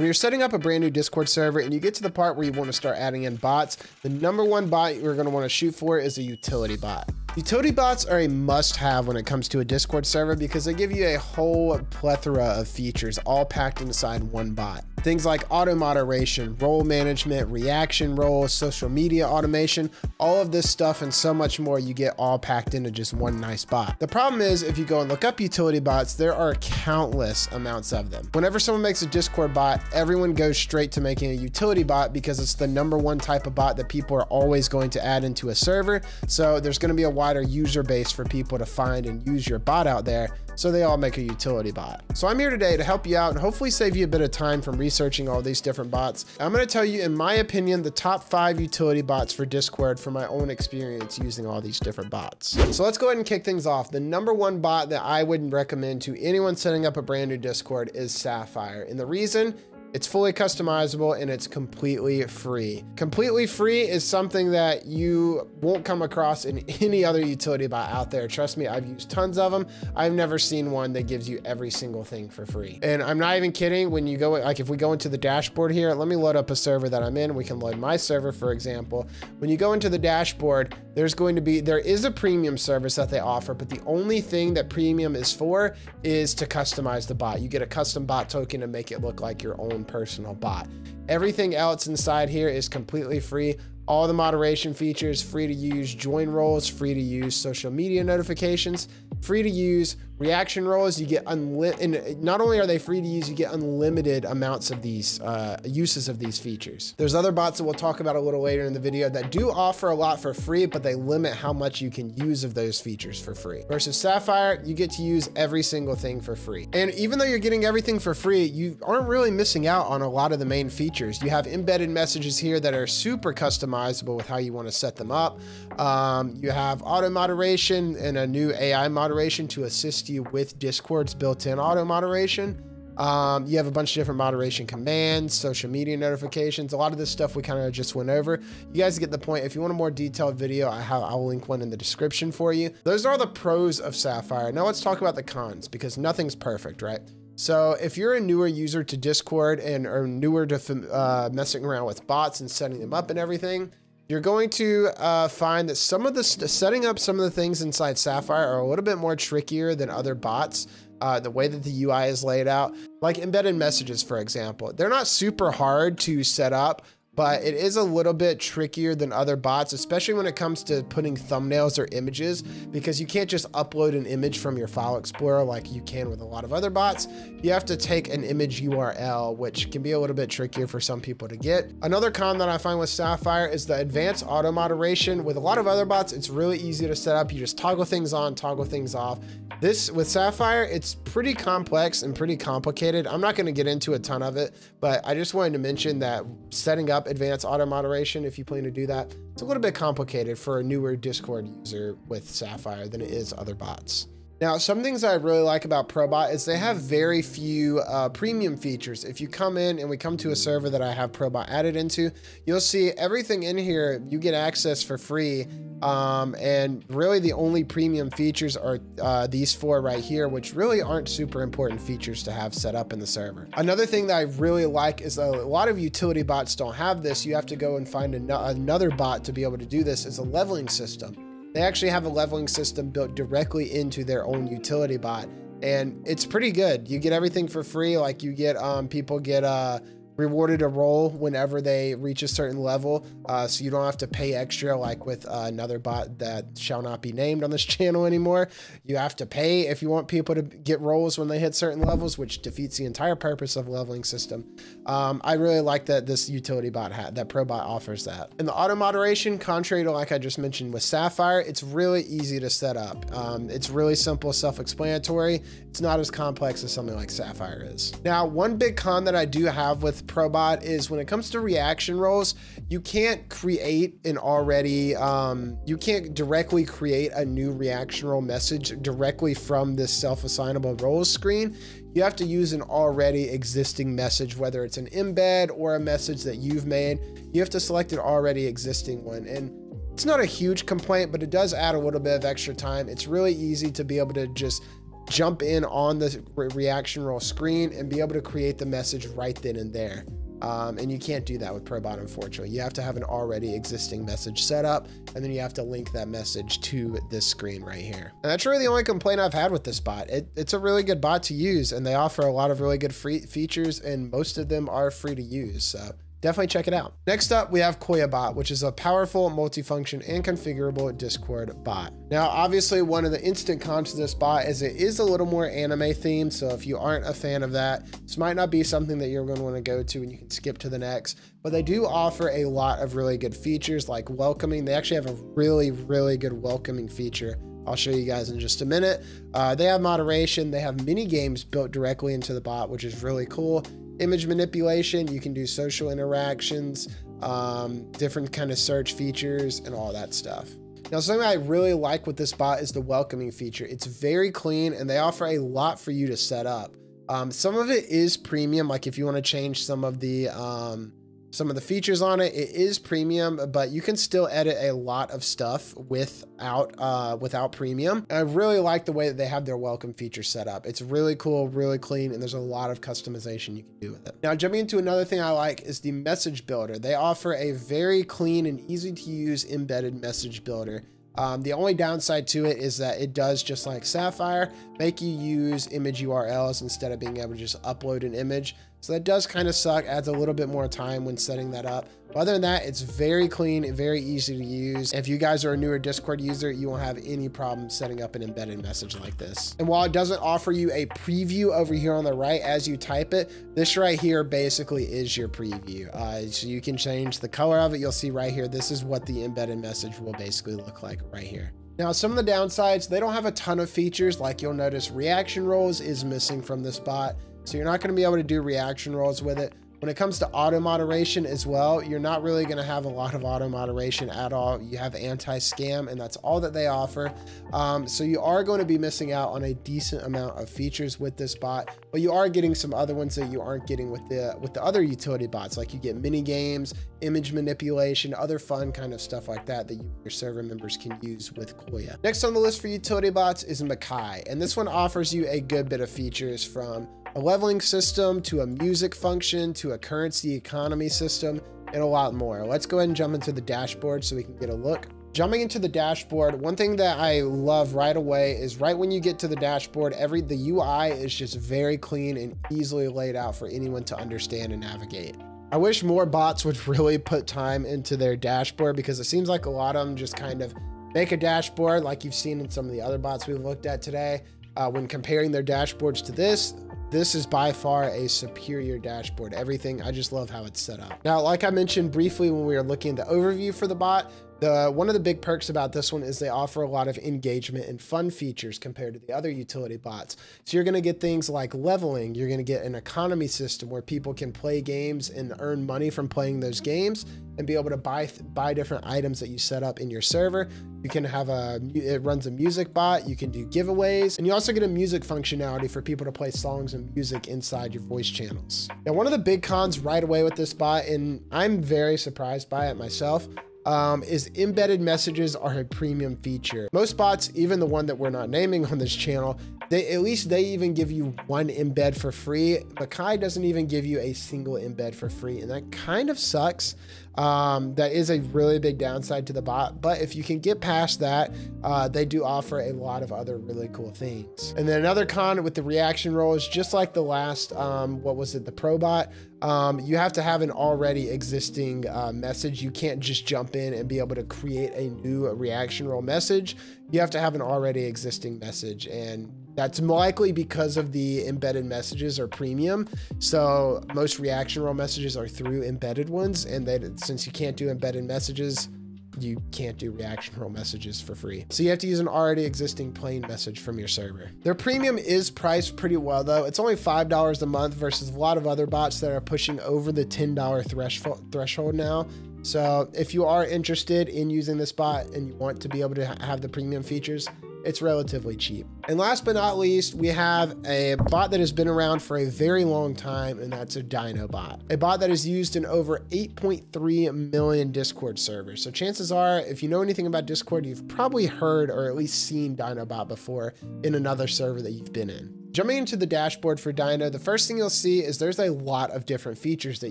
When you're setting up a brand new Discord server and you get to the part where you want to start adding in bots, the number one bot you're going to want to shoot for is a utility bot. Utility bots are a must have when it comes to a Discord server because they give you a whole plethora of features all packed inside one bot. Things like auto moderation, role management, reaction roles, social media automation, all of this stuff and so much more you get all packed into just one nice bot. The problem is if you go and look up utility bots, there are countless amounts of them. Whenever someone makes a Discord bot, everyone goes straight to making a utility bot because it's the number one type of bot that people are always going to add into a server. So there's going to be a wider user base for people to find and use your bot out there. So they all make a utility bot. So I'm here today to help you out and hopefully save you a bit of time from researching all these different bots. I'm going to tell you, in my opinion, the top five utility bots for Discord from my own experience using all these different bots. So let's go ahead and kick things off. The number one bot that I would recommend to anyone setting up a brand new Discord is Sapphire. And the reason it's fully customizable and it's completely free. Completely free is something that you won't come across in any other utility bot out there. Trust me, I've used tons of them. I've never seen one that gives you every single thing for free. And I'm not even kidding. When you go, like if we go into the dashboard here, let me load up a server that I'm in. We can load my server, for example. When you go into the dashboard, there's going to be, there is a premium service that they offer, but the only thing that premium is for is to customize the bot. You get a custom bot token to make it look like your own own personal bot. Everything else inside here is completely free. All the moderation features, free to use, join roles, free to use, social media notifications, free to use, reaction roles, you get unlimited, and not only are they free to use, you get unlimited amounts of these uh, uses of these features. There's other bots that we'll talk about a little later in the video that do offer a lot for free, but they limit how much you can use of those features for free. Versus Sapphire, you get to use every single thing for free. And even though you're getting everything for free, you aren't really missing out on a lot of the main features. You have embedded messages here that are super customizable with how you want to set them up. Um, you have auto moderation and a new AI moderation to assist you with Discord's built-in auto moderation. Um, you have a bunch of different moderation commands, social media notifications. A lot of this stuff we kind of just went over. You guys get the point. If you want a more detailed video, I have, I'll link one in the description for you. Those are the pros of Sapphire. Now let's talk about the cons because nothing's perfect, right? So if you're a newer user to Discord and are newer to uh, messing around with bots and setting them up and everything, you're going to uh, find that some of the setting up some of the things inside Sapphire are a little bit more trickier than other bots. Uh, the way that the UI is laid out, like embedded messages, for example, they're not super hard to set up, but it is a little bit trickier than other bots, especially when it comes to putting thumbnails or images, because you can't just upload an image from your file explorer like you can with a lot of other bots. You have to take an image URL, which can be a little bit trickier for some people to get. Another con that I find with Sapphire is the advanced auto moderation. With a lot of other bots, it's really easy to set up. You just toggle things on, toggle things off. This with Sapphire, it's pretty complex and pretty complicated. I'm not going to get into a ton of it, but I just wanted to mention that setting up advanced auto moderation, if you plan to do that, it's a little bit complicated for a newer Discord user with Sapphire than it is other bots. Now, some things I really like about Probot is they have very few uh, premium features. If you come in and we come to a server that I have Probot added into, you'll see everything in here, you get access for free. Um, and really the only premium features are uh, these four right here, which really aren't super important features to have set up in the server. Another thing that I really like is a lot of utility bots don't have this. You have to go and find an another bot to be able to do this is a leveling system. They actually have a leveling system built directly into their own utility bot. And it's pretty good. You get everything for free. Like you get, um, people get, uh, rewarded a role whenever they reach a certain level. Uh, so you don't have to pay extra like with uh, another bot that shall not be named on this channel anymore. You have to pay if you want people to get roles when they hit certain levels, which defeats the entire purpose of leveling system. Um, I really like that this utility bot hat, that ProBot offers that. In the auto moderation, contrary to like I just mentioned with Sapphire, it's really easy to set up. Um, it's really simple, self-explanatory. It's not as complex as something like Sapphire is. Now, one big con that I do have with Probot is when it comes to reaction roles, you can't create an already, um, you can't directly create a new reaction role message directly from this self-assignable roles screen. You have to use an already existing message, whether it's an embed or a message that you've made. You have to select an already existing one. And it's not a huge complaint, but it does add a little bit of extra time. It's really easy to be able to just jump in on the re reaction role screen and be able to create the message right then and there. Um, and you can't do that with Probot, unfortunately. You have to have an already existing message set up, and then you have to link that message to this screen right here. And that's really the only complaint I've had with this bot. It, it's a really good bot to use, and they offer a lot of really good free features, and most of them are free to use. So definitely check it out. Next up, we have KoyaBot, which is a powerful, multifunction, and configurable Discord bot. Now, obviously, one of the instant cons to this bot is it is a little more anime themed. So if you aren't a fan of that, this might not be something that you're going to want to go to and you can skip to the next. But they do offer a lot of really good features like welcoming. They actually have a really, really good welcoming feature I'll show you guys in just a minute. Uh, they have moderation. They have mini games built directly into the bot, which is really cool image manipulation. You can do social interactions, um, different kind of search features, and all that stuff. Now, something I really like with this bot is the welcoming feature. It's very clean and they offer a lot for you to set up. Um, some of it is premium, like if you want to change some of the um, some of the features on it. It is premium, but you can still edit a lot of stuff without uh, without premium. And I really like the way that they have their welcome feature set up. It's really cool, really clean, and there's a lot of customization you can do with it. Now, jumping into another thing I like is the message builder. They offer a very clean and easy to use embedded message builder. Um, the only downside to it is that it does, just like Sapphire, make you use image URLs instead of being able to just upload an image. So that does kind of suck, adds a little bit more time when setting that up. But other than that, it's very clean and very easy to use. If you guys are a newer Discord user, you won't have any problem setting up an embedded message like this. And while it doesn't offer you a preview over here on the right as you type it, this right here basically is your preview. Uh, so you can change the color of it. You'll see right here, this is what the embedded message will basically look like right here. Now, some of the downsides, they don't have a ton of features. Like you'll notice reaction roles is missing from this bot. So you're not going to be able to do reaction roles with it. When it comes to auto moderation as well, you're not really going to have a lot of auto moderation at all. You have anti-scam and that's all that they offer. Um, so you are going to be missing out on a decent amount of features with this bot, but you are getting some other ones that you aren't getting with the with the other utility bots. Like you get mini games, image manipulation, other fun kind of stuff like that that you, your server members can use with Koya. Next on the list for utility bots is Maki, and this one offers you a good bit of features from a leveling system to a music function to a currency economy system and a lot more. Let's go ahead and jump into the dashboard so we can get a look. Jumping into the dashboard, one thing that I love right away is right when you get to the dashboard, every the UI is just very clean and easily laid out for anyone to understand and navigate. I wish more bots would really put time into their dashboard because it seems like a lot of them just kind of make a dashboard like you've seen in some of the other bots we've looked at today. Uh, when comparing their dashboards to this, this is by far a superior dashboard. Everything, I just love how it's set up. Now, like I mentioned briefly when we were looking at the overview for the bot, the, one of the big perks about this one is they offer a lot of engagement and fun features compared to the other utility bots. So you're going to get things like leveling. You're going to get an economy system where people can play games and earn money from playing those games and be able to buy buy different items that you set up in your server. You can have a it runs a music bot. You can do giveaways, and you also get a music functionality for people to play songs and music inside your voice channels. Now, one of the big cons right away with this bot, and I'm very surprised by it myself um, is embedded messages are a premium feature. Most bots, even the one that we're not naming on this channel, they at least they even give you one embed for free. Maki doesn't even give you a single embed for free, and that kind of sucks. Um, that is a really big downside to the bot, but if you can get past that, uh, they do offer a lot of other really cool things. And then another con with the reaction role is just like the last, um, what was it, the Probot, um, you have to have an already existing uh, message. You can't just jump in and be able to create a new reaction role message. You have to have an already existing message. And that's likely because of the embedded messages are premium. So most reaction role messages are through embedded ones. And they, since you can't do embedded messages, you can't do reaction role messages for free. So you have to use an already existing plain message from your server. Their premium is priced pretty well though. It's only $5 a month versus a lot of other bots that are pushing over the $10 threshold threshold now. So if you are interested in using this bot and you want to be able to have the premium features, it's relatively cheap. And last but not least, we have a bot that has been around for a very long time, and that's a Dynobot. A bot that is used in over 8.3 million Discord servers. So chances are, if you know anything about Discord, you've probably heard or at least seen Dynobot before in another server that you've been in. Jumping into the dashboard for Dyno, the first thing you'll see is there's a lot of different features that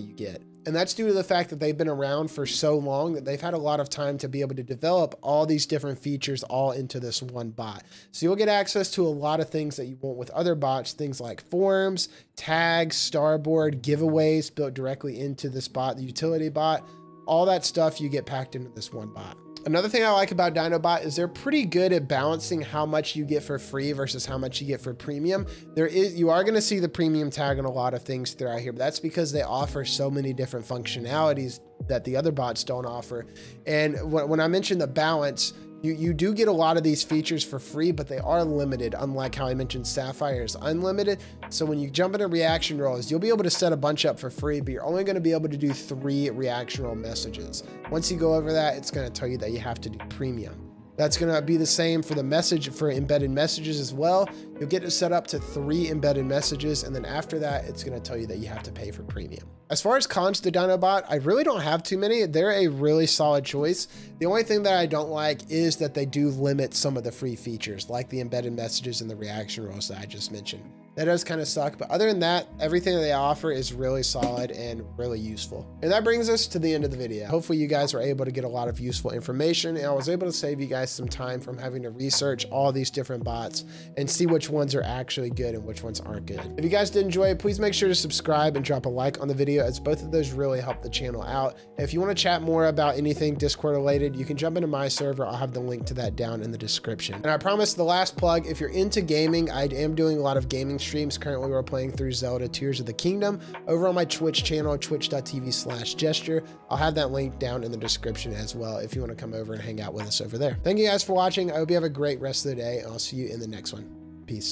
you get. And that's due to the fact that they've been around for so long that they've had a lot of time to be able to develop all these different features all into this one bot. So you'll get access to a lot of things that you won't with other bots, things like forums, tags, starboard, giveaways built directly into this bot, the utility bot, all that stuff you get packed into this one bot. Another thing I like about Dynobot is they're pretty good at balancing how much you get for free versus how much you get for premium. There is you are going to see the premium tag on a lot of things throughout here, but that's because they offer so many different functionalities that the other bots don't offer. And when I mentioned the balance, you, you do get a lot of these features for free, but they are limited, unlike how I mentioned Sapphire is unlimited. So when you jump into reaction roles, you'll be able to set a bunch up for free, but you're only going to be able to do three reaction role messages. Once you go over that, it's going to tell you that you have to do premium. That's going to be the same for the message for embedded messages as well. You'll get it set up to three embedded messages. And then after that, it's going to tell you that you have to pay for premium. As far as cons to Dynobot, I really don't have too many. They're a really solid choice. The only thing that I don't like is that they do limit some of the free features like the embedded messages and the reaction roles that I just mentioned. That does kind of suck, but other than that, everything that they offer is really solid and really useful. And that brings us to the end of the video. Hopefully you guys were able to get a lot of useful information and I was able to save you guys some time from having to research all these different bots and see which ones are actually good and which ones aren't good. If you guys did enjoy it, please make sure to subscribe and drop a like on the video as both of those really help the channel out. If you want to chat more about anything Discord related, you can jump into my server. I'll have the link to that down in the description. And I promise the last plug, if you're into gaming, I am doing a lot of gaming streams. Currently, we're playing through Zelda Tears of the Kingdom over on my Twitch channel, twitch.tv slash gehsture. I'll have that link down in the description as well if you want to come over and hang out with us over there. Thank you guys for watching. I hope you have a great rest of the day, and I'll see you in the next one. Peace.